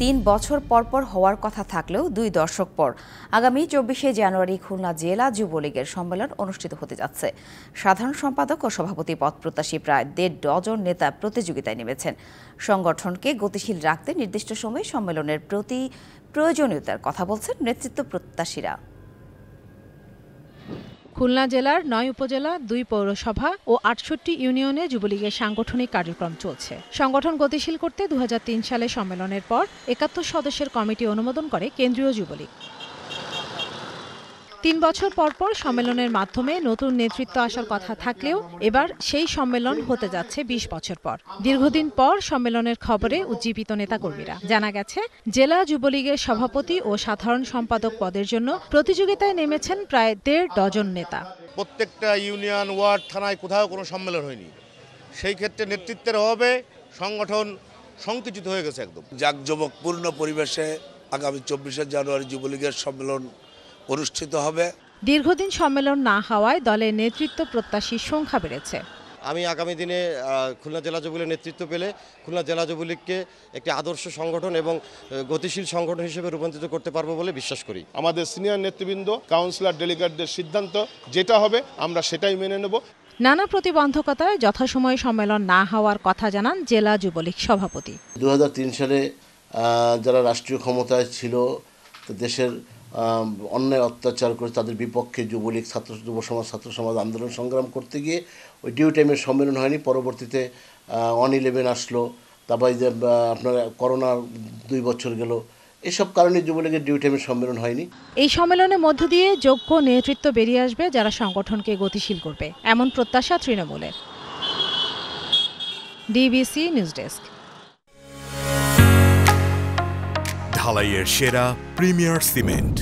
তিন বছর পরপর হওয়ার কথা থাকলেও দুই দশক পর। আগামী চব্বিশে জানুয়ারি খুলনা জেলা যুবলীগের সম্মেলন অনুষ্ঠিত হতে যাচ্ছে। সাধারণ সম্পাদক ও সভাপতি পদপ্রত্যাশী প্রায় দেড় ডজন নেতা প্রতিযোগিতায় নেমেছেন। সংগঠনকে গতিশীল রাখতে নির্দিষ্ট সময়ে সম্মেলনের প্রতি প্রয়োজনীয়তার কথা বলছেন নেতৃত্ব প্রত্যাশীরা। খুলনা জেলার নয় উপজেলা, দুই পৌরসভা ও আটষট্টি ইউনিয়নে যুবলীগের সাংগঠনিক কার্যক্রম চলছে। সংগঠন গতিশীল করতে দু হাজার তিন সালে সম্মেলনের পর একাত্তর সদস্যের কমিটি অনুমোদন করে কেন্দ্রীয় যুবলীগ। তিন বছর পর পর সম্মেলনের মাধ্যমে নতুন নেতৃত্ব আসার কথা থাকলেও এবার সেই সম্মেলন হতে যাচ্ছে ২০ বছর পর। দীর্ঘদিন পর সম্মেলনের খবরে উজ্জীবিত নেতাকর্মীরা। জানা গেছে জেলা যুবলীগের সভাপতি ও সাধারণ সম্পাদক পদের জন্য প্রতিযোগিতায় নেমেছেন প্রায় দেড় ডজন নেতা। প্রত্যেকটা ইউনিয়ন ওয়ার্ড থানায় কোথাও কোনো সম্মেলন হয়নি। সেই ক্ষেত্রে নেতৃত্বের অভাবে সংগঠন সংকুচিত হয়ে গেছে একদম। জাঁকজমকপূর্ণ পরিবেশে আগামী চব্বিশে জানুয়ারি যুবলীগের সম্মেলন অনুষ্ঠিত হবে। দীর্ঘদিন সম্মেলন না হওয়ায় দলের নেতৃত্ব প্রত্যাশীর সংখ্যা বেড়েছে। আমি আগামী দিনে খুলনা জেলা যুবলীগের নেতৃত্ব পেলে খুলনা জেলা যুবলীগকে একটি আদর্শ সংগঠন এবং গতিশীল সংগঠন হিসেবে রূপান্তরিত করতে পারব বলে বিশ্বাস করি। আমাদের সিনিয়র নেতৃবৃন্দ কাউন্সিলর ডেলিগেটদের সিদ্ধান্ত যেটা হবে আমরা সেটাই মেনে নেব। নানা প্রতিবন্ধকতায় যথাসময়ে সম্মেলন না হওয়ার কথা জানান জেলা যুবলীগ সভাপতি। দু হাজার তিন সালে যারা রাষ্ট্রীয় ক্ষমতায় ছিল দেশের অন্যায় অত্যাচার করে তাদের বিপক্ষে যুবলীগ, ছাত্র যুব সমাজ ছাত্র সমাজ আন্দোলন সংগ্রাম করতে গিয়ে ওই ডিউ টাইমের সম্মেলন হয়নি, পরবর্তীতে অন ইলেভেন আসলো। তারপর যে আপনার করোনা দুই বছর গেল। এসব কারণে যুবলীগের ডিউ টাইমের সম্মেলন হয়নি। এই সম্মেলনের মধ্য দিয়ে যোগ্য নেতৃত্ব বেরিয়ে আসবে যারা সংগঠনকে গতিশীল করবে। এমন প্রত্যাশা তৃণমূলের। ডিবিসি নিউজ ডেস্ক ঢালাইয়ের সেরা প্রিমিয়ার সিমেন্ট